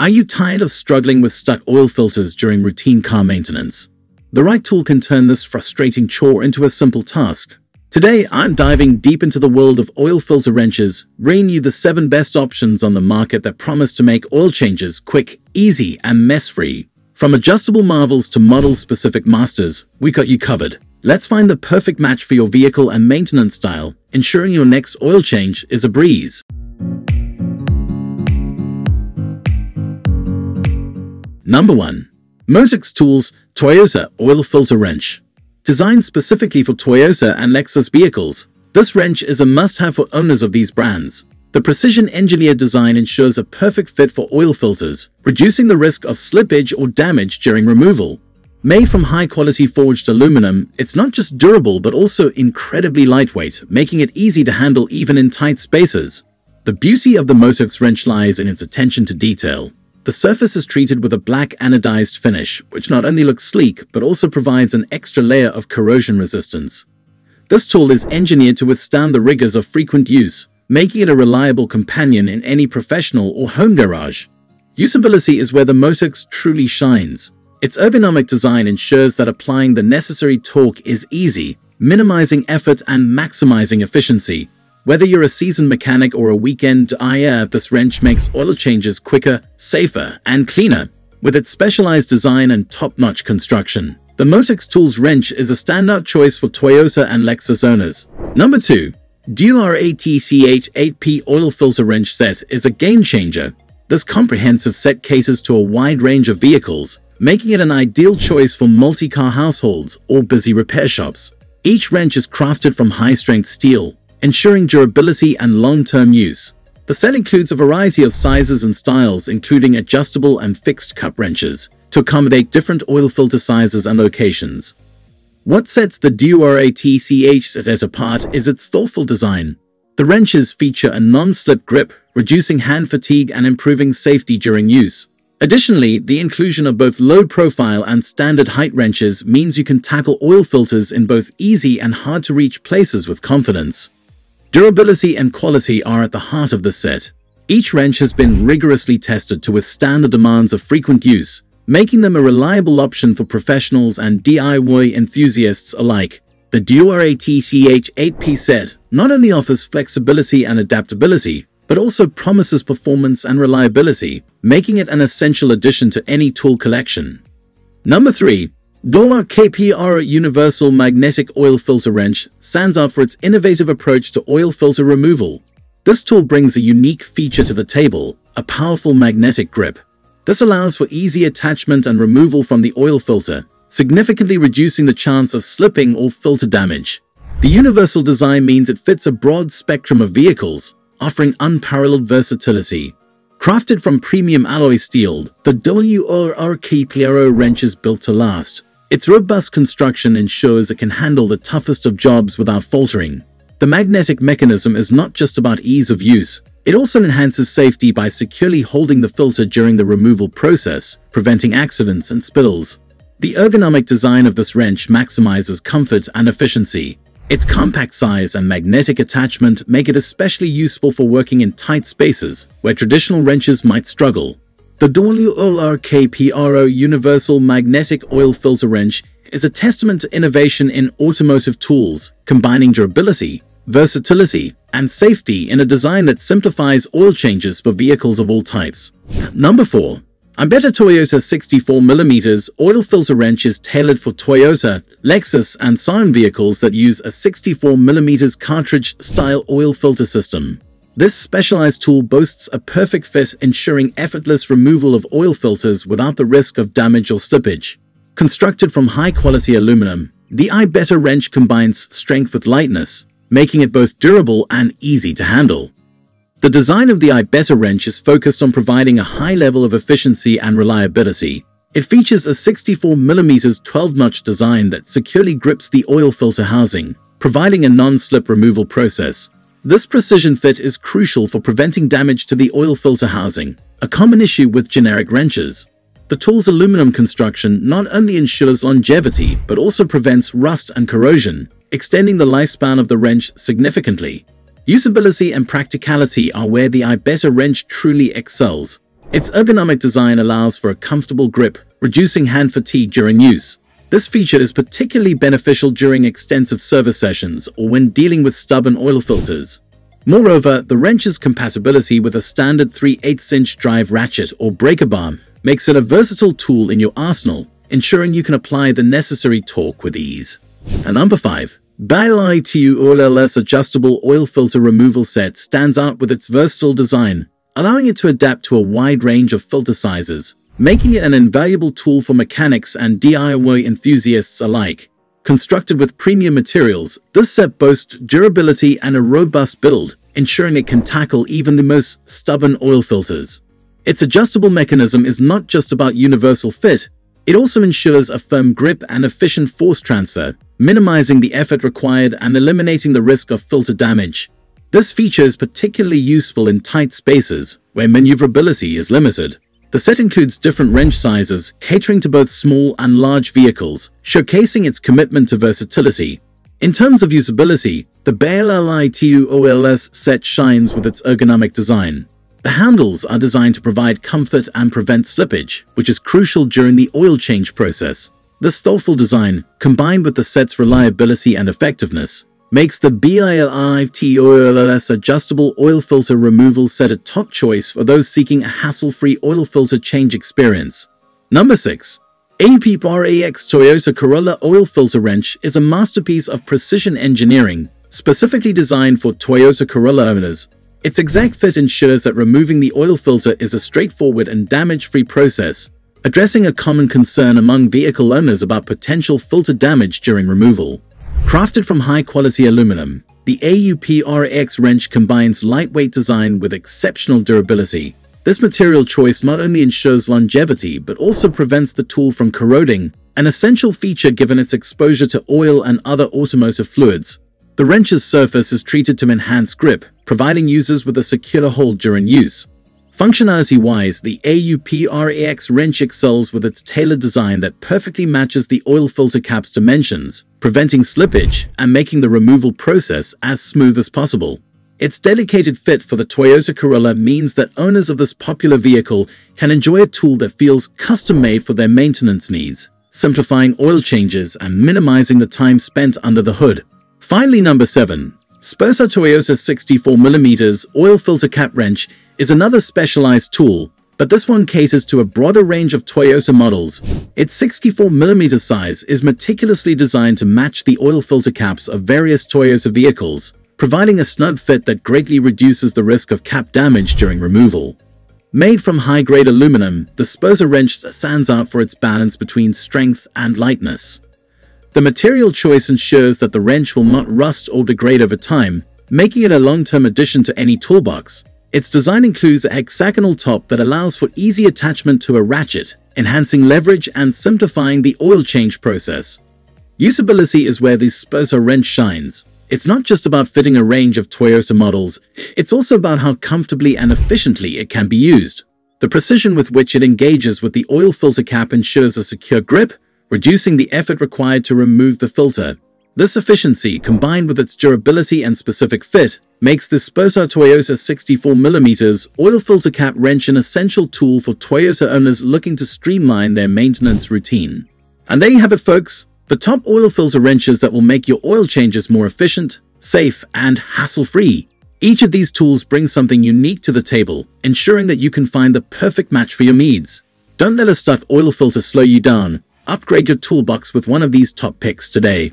Are you tired of struggling with stuck oil filters during routine car maintenance? The right tool can turn this frustrating chore into a simple task. Today, I'm diving deep into the world of oil filter wrenches, bringing you the 7 best options on the market that promise to make oil changes quick, easy, and mess-free. From adjustable marvels to model-specific masters, we got you covered. Let's find the perfect match for your vehicle and maintenance style, ensuring your next oil change is a breeze. Number 1. Motivx Tools Toyota Oil Filter Wrench Designed specifically for Toyota and Lexus vehicles, this wrench is a must-have for owners of these brands. The precision-engineered design ensures a perfect fit for oil filters, reducing the risk of slippage or damage during removal. Made from high-quality forged aluminum, it's not just durable but also incredibly lightweight, making it easy to handle even in tight spaces. The beauty of the Motivx wrench lies in its attention to detail. The surface is treated with a black anodized finish, which not only looks sleek, but also provides an extra layer of corrosion resistance. This tool is engineered to withstand the rigors of frequent use, making it a reliable companion in any professional or home garage. Usability is where the Motivx truly shines. Its ergonomic design ensures that applying the necessary torque is easy, minimizing effort and maximizing efficiency, whether you're a seasoned mechanic or a weekend IR, this wrench makes oil changes quicker, safer, and cleaner. With its specialized design and top-notch construction, the Motivx Tools wrench is a standout choice for Toyota and Lexus owners. Number 2. DURATECH 8P Oil Filter Wrench Set is a game-changer. This comprehensive set caters to a wide range of vehicles, making it an ideal choice for multi-car households or busy repair shops. Each wrench is crafted from high-strength steel, ensuring durability and long-term use. The set includes a variety of sizes and styles, including adjustable and fixed cup wrenches, to accommodate different oil filter sizes and locations. What sets the DURATECH set apart is its thoughtful design. The wrenches feature a non-slip grip, reducing hand fatigue and improving safety during use. Additionally, the inclusion of both low-profile and standard height wrenches means you can tackle oil filters in both easy and hard-to-reach places with confidence. Durability and quality are at the heart of the set. Each wrench has been rigorously tested to withstand the demands of frequent use, making them a reliable option for professionals and DIY enthusiasts alike. The DURATECH 8P set not only offers flexibility and adaptability, but also promises performance and reliability, making it an essential addition to any tool collection. Number 3. WORKPRO Universal Magnetic Oil Filter Wrench stands out for its innovative approach to oil filter removal. This tool brings a unique feature to the table, a powerful magnetic grip. This allows for easy attachment and removal from the oil filter, significantly reducing the chance of slipping or filter damage. The universal design means it fits a broad spectrum of vehicles, offering unparalleled versatility. Crafted from premium alloy steel, the WORKPRO wrench is built to last, its robust construction ensures it can handle the toughest of jobs without faltering. The magnetic mechanism is not just about ease of use, it also enhances safety by securely holding the filter during the removal process, preventing accidents and spills. The ergonomic design of this wrench maximizes comfort and efficiency. Its compact size and magnetic attachment make it especially useful for working in tight spaces where traditional wrenches might struggle. The WORKPRO Universal Magnetic Oil Filter Wrench is a testament to innovation in automotive tools, combining durability, versatility, and safety in a design that simplifies oil changes for vehicles of all types. Number 4. iBetter Toyota 64mm oil filter wrench is tailored for Toyota, Lexus, and Scion vehicles that use a 64mm cartridge-style oil filter system. This specialized tool boasts a perfect fit ensuring effortless removal of oil filters without the risk of damage or slippage. Constructed from high-quality aluminum, the iBetter wrench combines strength with lightness, making it both durable and easy to handle. The design of the iBetter wrench is focused on providing a high level of efficiency and reliability. It features a 64mm 12-notch design that securely grips the oil filter housing, providing a non-slip removal process. This precision fit is crucial for preventing damage to the oil filter housing, a common issue with generic wrenches. The tool's aluminum construction not only ensures longevity but also prevents rust and corrosion, extending the lifespan of the wrench significantly. Usability and practicality are where the iBetter wrench truly excels. Its ergonomic design allows for a comfortable grip, reducing hand fatigue during use. This feature is particularly beneficial during extensive service sessions or when dealing with stubborn oil filters. Moreover, the wrench's compatibility with a standard 3 8 inch drive ratchet or breaker bar makes it a versatile tool in your arsenal, ensuring you can apply the necessary torque with ease. And number 5. BILITOOLS adjustable oil filter removal set stands out with its versatile design, allowing it to adapt to a wide range of filter sizes, making it an invaluable tool for mechanics and DIY enthusiasts alike. Constructed with premium materials, this set boasts durability and a robust build, ensuring it can tackle even the most stubborn oil filters. Its adjustable mechanism is not just about universal fit, it also ensures a firm grip and efficient force transfer, minimizing the effort required and eliminating the risk of filter damage. This feature is particularly useful in tight spaces where maneuverability is limited. The set includes different wrench sizes, catering to both small and large vehicles, showcasing its commitment to versatility. In terms of usability, the BILITOOLS set shines with its ergonomic design. The handles are designed to provide comfort and prevent slippage, which is crucial during the oil change process. This thoughtful design, combined with the set's reliability and effectiveness, makes the ITU adjustable oil filter removal set a top choice for those seeking a hassle-free oil filter change experience. Number 6. AUPREX Toyota Corolla Oil Filter Wrench is a masterpiece of precision engineering, specifically designed for Toyota Corolla owners. Its exact fit ensures that removing the oil filter is a straightforward and damage-free process, addressing a common concern among vehicle owners about potential filter damage during removal. Crafted from high-quality aluminum, the AUPREX wrench combines lightweight design with exceptional durability. This material choice not only ensures longevity but also prevents the tool from corroding, an essential feature given its exposure to oil and other automotive fluids. The wrench's surface is treated to enhance grip, providing users with a secure hold during use. Functionality-wise, the AUPREX wrench excels with its tailored design that perfectly matches the oil filter cap's dimensions, preventing slippage and making the removal process as smooth as possible. Its dedicated fit for the Toyota Corolla means that owners of this popular vehicle can enjoy a tool that feels custom-made for their maintenance needs, simplifying oil changes and minimizing the time spent under the hood. Finally, number 7. Spurtar Toyota 64mm oil filter cap wrench is another specialized tool, but this one caters to a broader range of Toyota models. Its 64mm size is meticulously designed to match the oil filter caps of various Toyota vehicles, providing a snug fit that greatly reduces the risk of cap damage during removal. Made from high-grade aluminum, the Spurtar wrench stands out for its balance between strength and lightness. The material choice ensures that the wrench will not rust or degrade over time, making it a long-term addition to any toolbox. Its design includes a hexagonal top that allows for easy attachment to a ratchet, enhancing leverage and simplifying the oil change process. Usability is where the Spurtar wrench shines. It's not just about fitting a range of Toyota models, it's also about how comfortably and efficiently it can be used. The precision with which it engages with the oil filter cap ensures a secure grip, reducing the effort required to remove the filter. This efficiency, combined with its durability and specific fit, makes the Spurtar Toyota 64mm oil filter cap wrench an essential tool for Toyota owners looking to streamline their maintenance routine. And there you have it folks, the top oil filter wrenches that will make your oil changes more efficient, safe, and hassle-free. Each of these tools brings something unique to the table, ensuring that you can find the perfect match for your needs. Don't let a stuck oil filter slow you down. Upgrade your toolbox with one of these top picks today.